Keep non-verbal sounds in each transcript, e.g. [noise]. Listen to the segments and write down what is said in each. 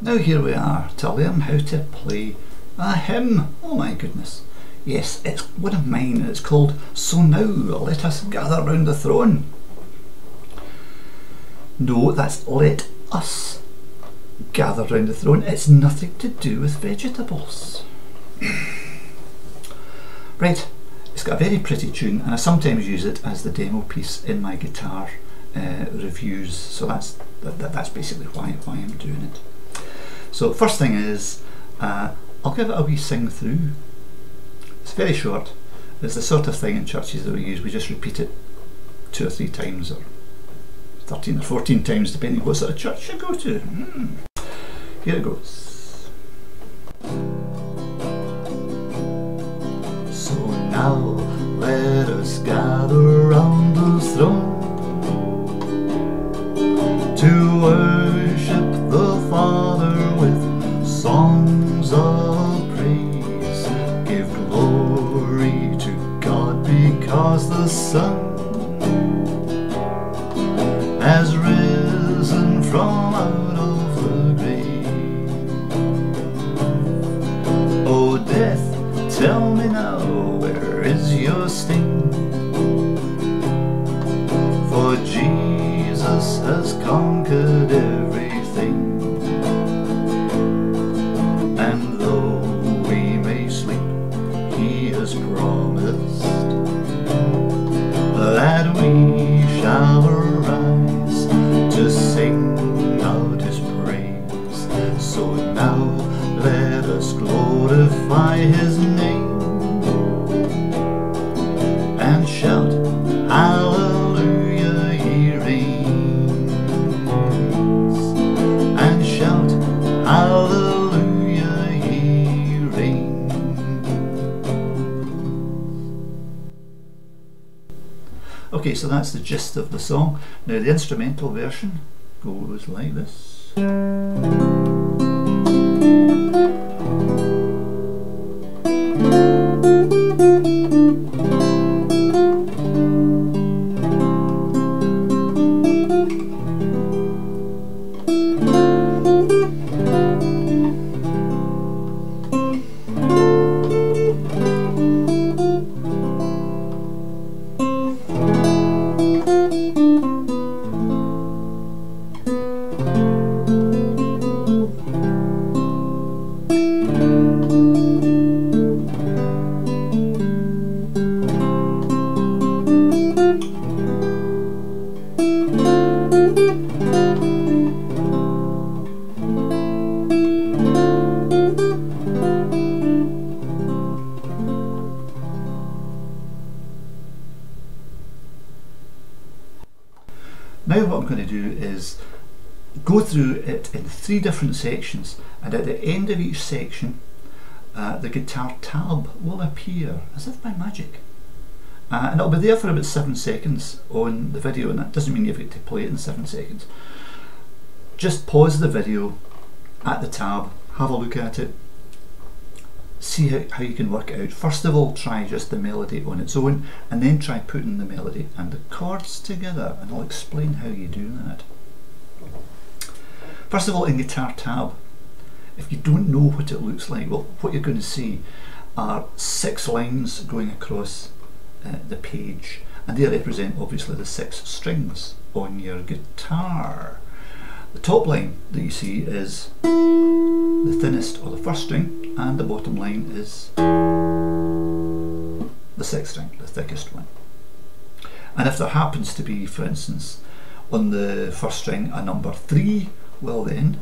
Now here we are to learn how to play a hymn. Oh my goodness. Yes, it's one of mine. It's called So Now Let Us Gather Round the Throne. No, that's Let Us Gather Round the Throne. It's nothing to do with vegetables. [clears throat] right, it's got a very pretty tune and I sometimes use it as the demo piece in my guitar uh, reviews. So that's that, that's basically why, why I'm doing it. So first thing is, uh, I'll give it a wee sing through. It's very short. It's the sort of thing in churches that we use. We just repeat it two or three times or 13 or 14 times depending what sort of church you go to. Mm. Here it goes. So now let us gather round the throne sing out his praise. So now let us glorify his name and shout, Hallelujah, he reigns. And shout, Hallelujah, he reigns. Okay, so that's the gist of the song. Now the instrumental version goes like this. Now what I'm going to do is go through it in three different sections and at the end of each section uh, the guitar tab will appear as if by magic. Uh, and it'll be there for about seven seconds on the video and that doesn't mean you've got to play it in seven seconds. Just pause the video at the tab, have a look at it, see how, how you can work it out. First of all try just the melody on its own and then try putting the melody and the chords together and I'll explain how you do that. First of all in guitar tab, if you don't know what it looks like, well what you're going to see are six lines going across uh, the page and they represent obviously the six strings on your guitar. The top line that you see is the thinnest or the first string and the bottom line is the sixth string, the thickest one. And if there happens to be, for instance, on the first string a number three, well then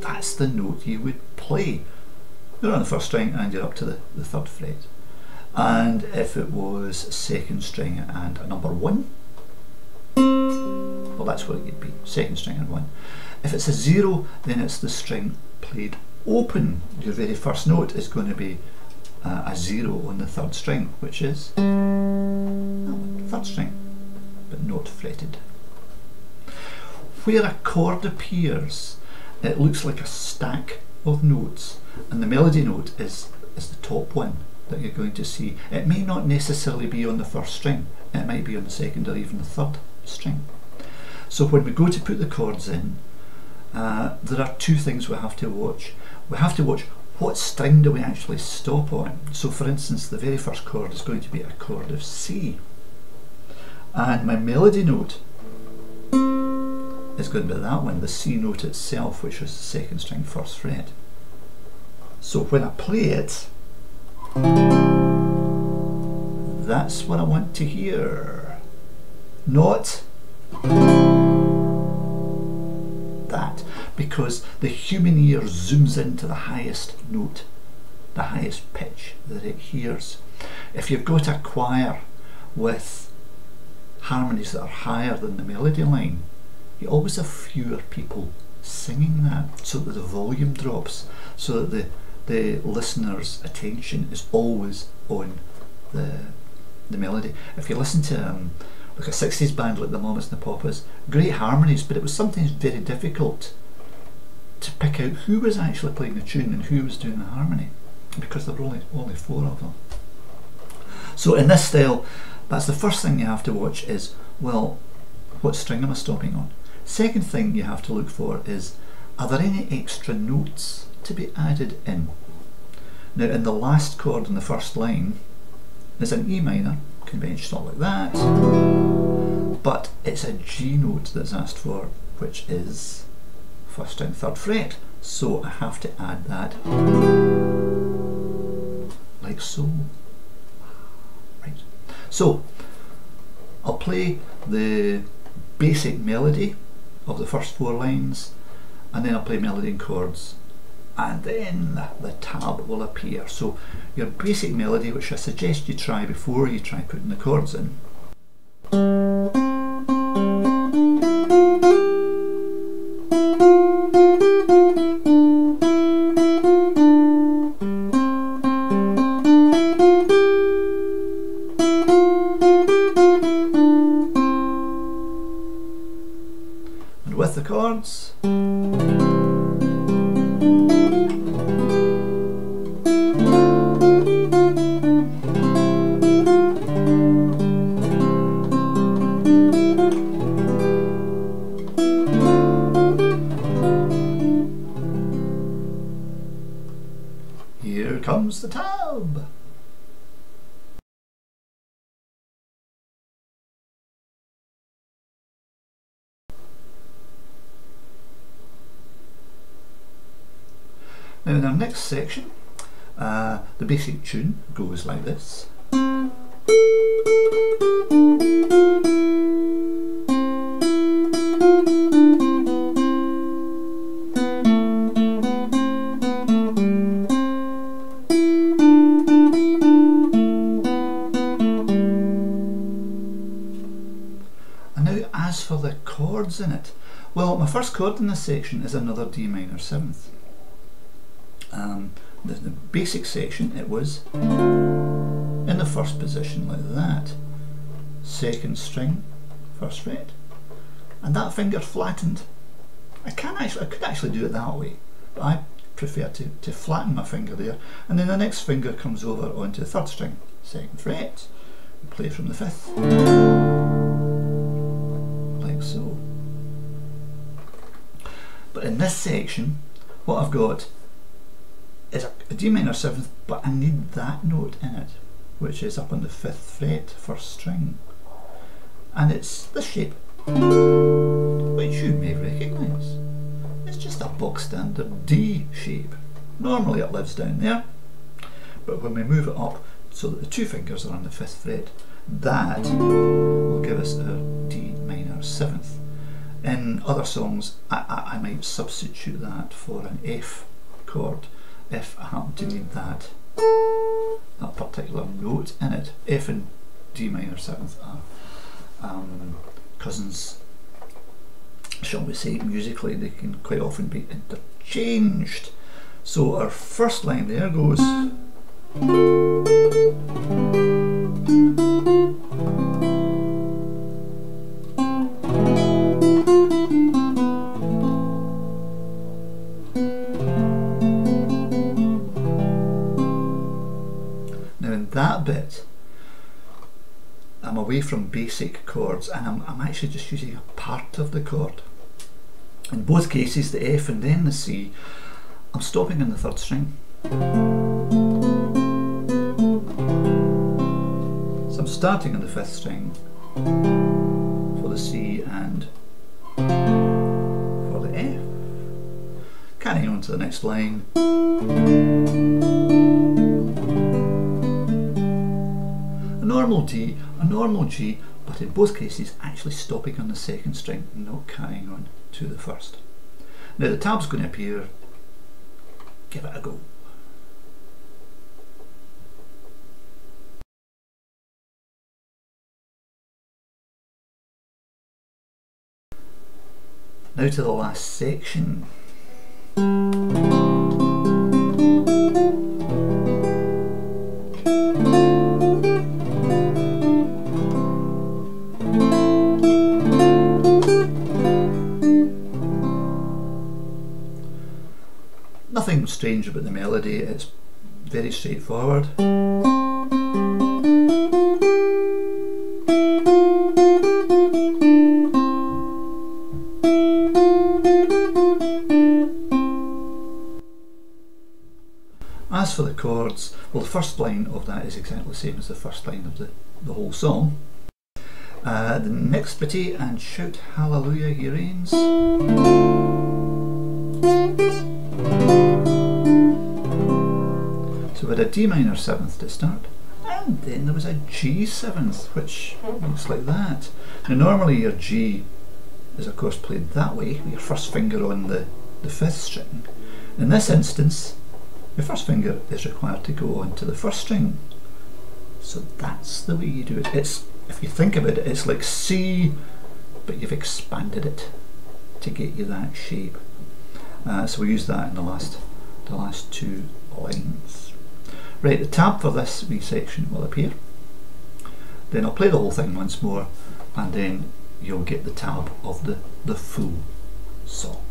that's the note you would play. You're on the first string and you're up to the, the third fret. And if it was second string and a number one, well that's what it would be, second string and one. If it's a zero, then it's the string played open. Your very first note is going to be uh, a zero on the third string, which is oh, third string, but not fretted. Where a chord appears, it looks like a stack of notes, and the melody note is, is the top one that you're going to see. It may not necessarily be on the first string, it might be on the second or even the third string. So when we go to put the chords in, uh, there are two things we have to watch. We have to watch what string do we actually stop on. So for instance, the very first chord is going to be a chord of C. And my melody note is going to be that one, the C note itself, which is the second string first fret. So when I play it, that's what I want to hear. Not because the human ear zooms into the highest note, the highest pitch that it hears. If you've got a choir with harmonies that are higher than the melody line, you always have fewer people singing that so that the volume drops, so that the, the listener's attention is always on the, the melody. If you listen to um, like a 60s band like the Mamas and the Papas, great harmonies, but it was sometimes very difficult to pick out who was actually playing the tune and who was doing the harmony because there were only, only four of them. So in this style, that's the first thing you have to watch is, well, what string am I stopping on? Second thing you have to look for is, are there any extra notes to be added in? Now in the last chord in the first line there's an E minor, conventional like that, but it's a G note that's asked for, which is first and third fret. So I have to add that like so. Right. So I'll play the basic melody of the first four lines and then I'll play melody and chords and then the tab will appear. So your basic melody, which I suggest you try before you try putting the chords in. Chords, Here comes the tab. Now in our next section, uh, the basic tune goes like this. And now as for the chords in it, well my first chord in this section is another D minor seventh. Um, the, the basic section it was in the first position like that. Second string, first fret, and that finger flattened. I can actually, I could actually do it that way, but I prefer to, to flatten my finger there, and then the next finger comes over onto the third string, second fret, play from the fifth, like so. But in this section, what I've got a, D minor seventh, but I need that note in it, which is up on the fifth fret, first string. And it's this shape, which you may recognise. It's just a bog standard D shape. Normally it lives down there, but when we move it up so that the two fingers are on the fifth fret, that will give us a D minor seventh. In other songs, I, I, I might substitute that for an F chord if I happen to need that that particular note in it. F and D minor seventh are um, cousins, shall we say, musically, they can quite often be interchanged. So our first line there goes. Now in that bit, I'm away from basic chords and I'm, I'm actually just using a part of the chord. In both cases, the F and then the C, I'm stopping in the third string. So I'm starting on the fifth string for the C and for the F. Carrying on to the next line. Normal D, a normal G, but in both cases actually stopping on the second string, not carrying on to the first. Now the tab's going to appear, give it a go. Now to the last section. Melody, it's very straightforward. As for the chords, well the first line of that is exactly the same as the first line of the, the whole song. Uh, the next bitty and shout hallelujah he reigns. Had a D minor seventh to start and then there was a G seventh which looks like that. Now normally your G is of course played that way with your first finger on the, the fifth string. In this instance your first finger is required to go onto the first string. So that's the way you do it. It's if you think about it, it's like C, but you've expanded it to get you that shape. Uh, so we use that in the last the last two lines. Right, the tab for this wee section will appear. Then I'll play the whole thing once more and then you'll get the tab of the, the full song.